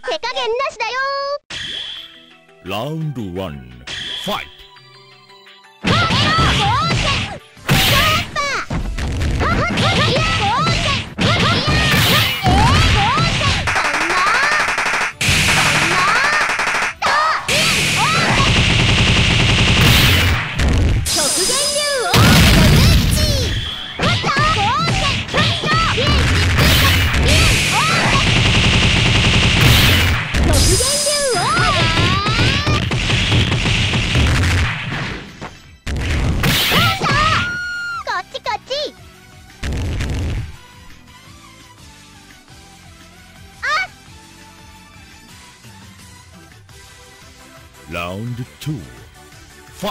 手加減なしだよ。ラウンド1ファイトラウンド2フ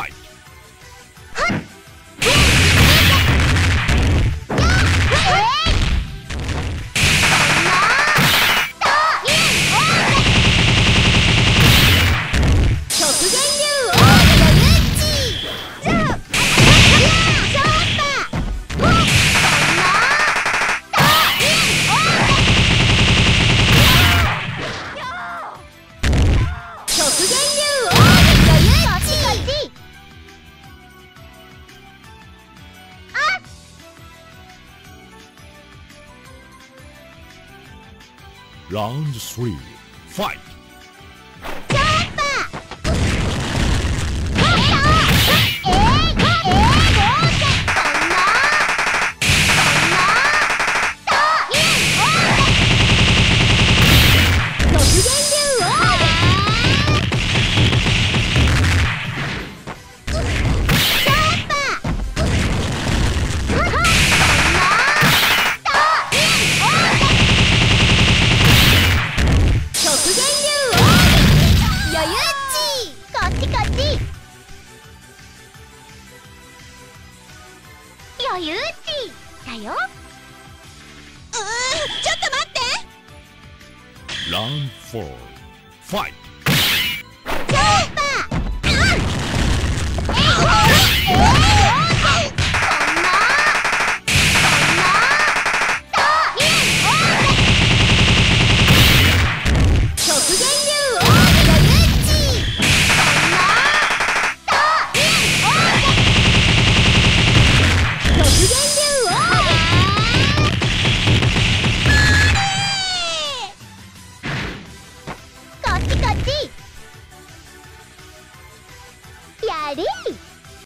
ァイトラウンド3ファイト余裕っちだよ。うちょっと待って。ラウンド4ファイトやれ。